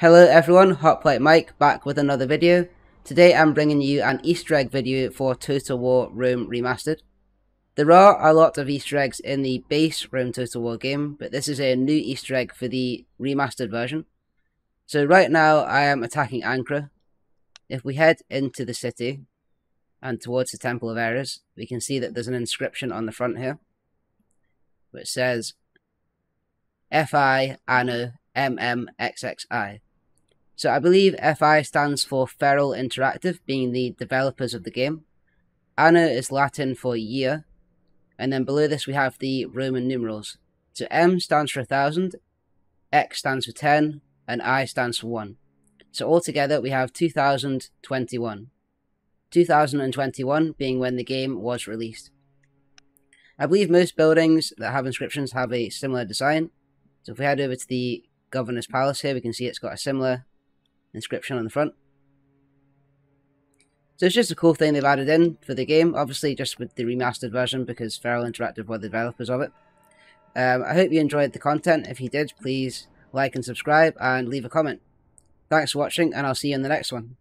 Hello everyone, Hoplite Mike back with another video. Today I'm bringing you an easter egg video for Total War Rome Remastered. There are a lot of easter eggs in the base Rome Total War game, but this is a new easter egg for the remastered version. So right now I am attacking Ankara. If we head into the city and towards the Temple of Ares, we can see that there's an inscription on the front here which says FI Anno MMXXI. So I believe FI stands for Feral Interactive, being the developers of the game. Anno is Latin for year, and then below this we have the Roman numerals. So M stands for 1000, X stands for 10, and I stands for 1. So altogether we have 2021. 2021 being when the game was released. I believe most buildings that have inscriptions have a similar design. So if we head over to the Governor's Palace here, we can see it's got a similar inscription on the front. So it's just a cool thing they've added in for the game, obviously just with the remastered version because Feral Interactive were the developers of it. Um, I hope you enjoyed the content. If you did, please like and subscribe and leave a comment. Thanks for watching and I'll see you in the next one.